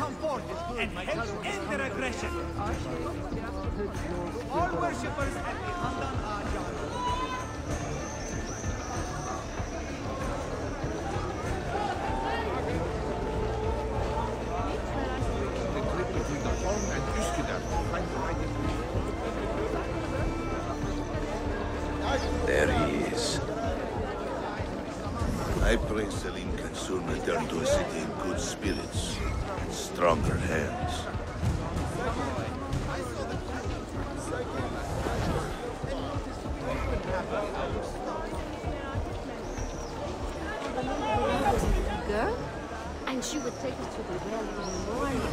and help end their aggression. All worshippers at the Handan right There he is. I pray Selim soon return to a city in good spirits and stronger hands. girl, and she would take us to the well in the morning.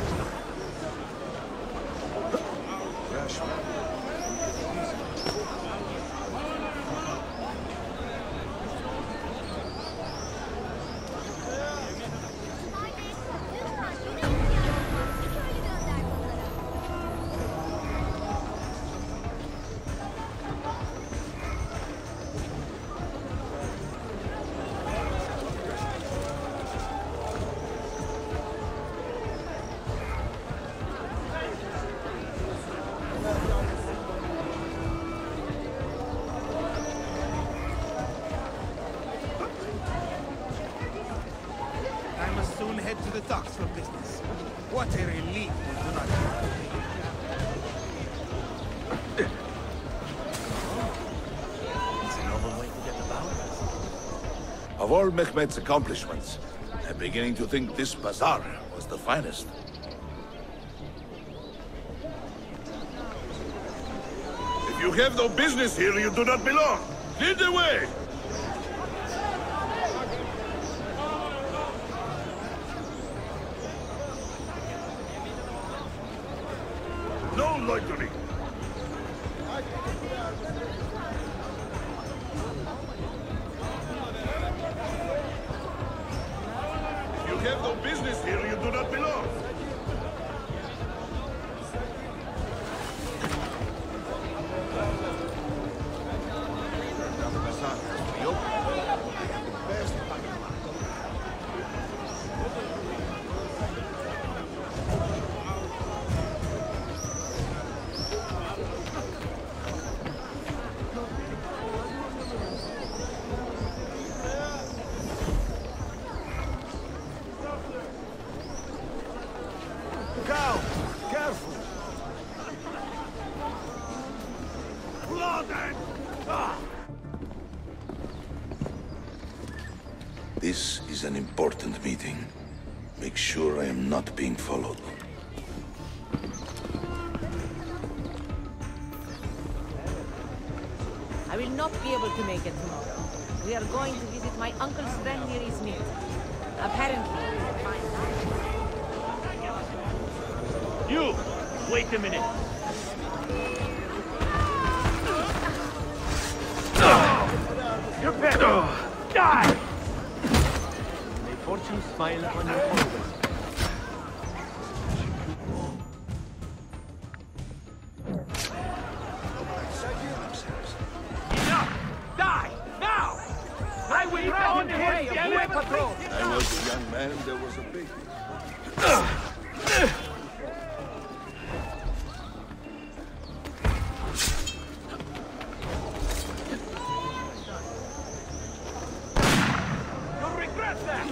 Head to the docks for business. What a relief we do not Of all Mehmet's accomplishments, I'm beginning to think this bazaar was the finest. If you have no business here, you do not belong. Clear the way! If you have no business here, you do not belong. This is an important meeting. Make sure I am not being followed. I will not be able to make it tomorrow. We are going to visit my uncle's friend near Izmir. Apparently, he will find out. You! Wait a minute. You're. Die! May fortune smile upon you always. Die! Now! I will on the way of Patrol! I was a young man, there was a baby.